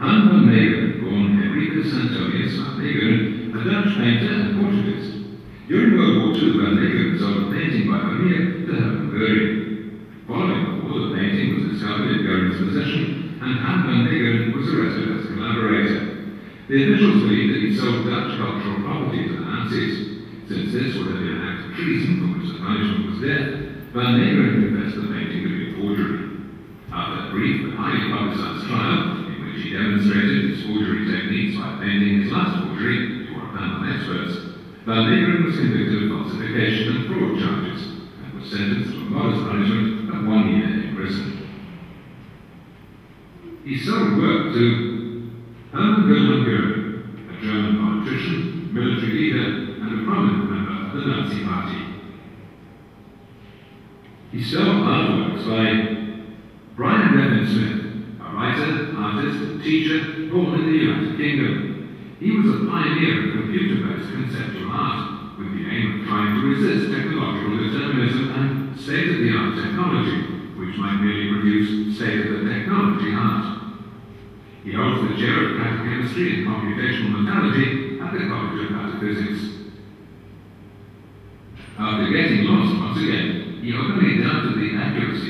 Han van Meegeren, born Henricus Antonius van Meegeren, a Dutch painter and portraitist. During World War II, Van Meegeren sold a painting by Vermeer to Hermann Goering. Following the war, the painting was discovered in Goering's possession, and Han van Meegeren was arrested as a collaborator. The officials believed that he sold Dutch cultural property to the Nazis. Since this would have been an act of treason for which the punishment was death, Van Meegeren confessed the painting to be a forgery. After a brief but highly publicized trial, in which he demonstrated his forgery techniques by painting his last forgery to a panel of experts, Meegeren was convicted of falsification and fraud charges and was sentenced to a modest punishment of one year in prison. He sold work to Hermann Goering Goering, a German politician, military leader, and a prominent member of the Nazi Party. He stole artworks by Brian Reffin Smith, writer, artist, teacher, born in the United Kingdom. He was a pioneer of computer-based conceptual art, with the aim of trying to resist technological determinism and state-of-the-art technology, which might merely produce state-of-the-technology art. He holds the chair of chemistry and computational metallurgy at the College of Pataphysics. After getting lost once again, he openly doubted the accuracy